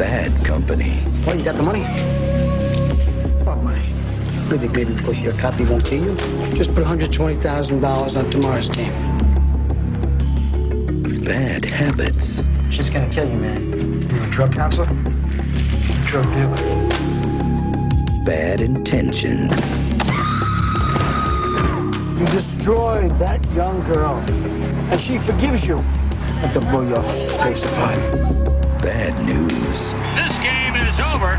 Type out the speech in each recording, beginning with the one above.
company. Well, you got the money? What money? You think maybe because you're a cop, he won't kill you? Just put $120,000 on tomorrow's game. Bad habits. She's gonna kill you, man. You a drug counselor? Drug dealer. Bad intentions. You destroyed that young girl, and she forgives you. I Have to blow your face apart. Bad news. This game is over.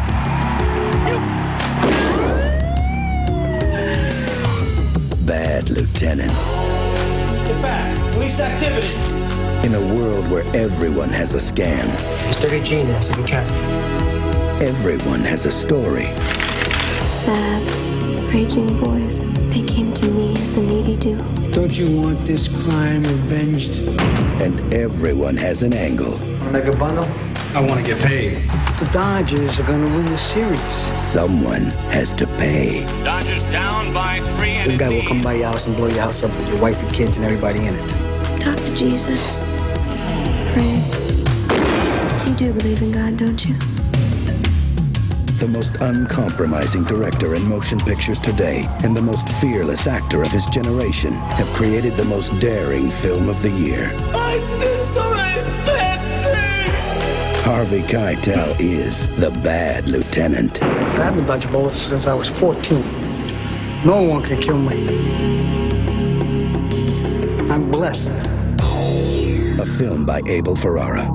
Bad lieutenant. Get back. Police activity. In a world where everyone has a scam, Mr. Regina, so be careful. everyone has a story. Sad, raging boys. They came to me as the needy do. Don't you want this crime avenged? And everyone has an angle. Make a bundle? I want to get paid. The Dodgers are gonna win the series. Someone has to pay. Dodgers down by three. This guy will come by your house and blow your house up with your wife and kids and everybody in it. Talk to Jesus. Pray. You do believe in God, don't you? The most uncompromising director in motion pictures today and the most fearless actor of his generation have created the most daring film of the year. I did so many bad things! Harvey Keitel is the bad lieutenant. I've been dodging bullets since I was 14. No one can kill me. I'm blessed. A film by Abel Ferrara.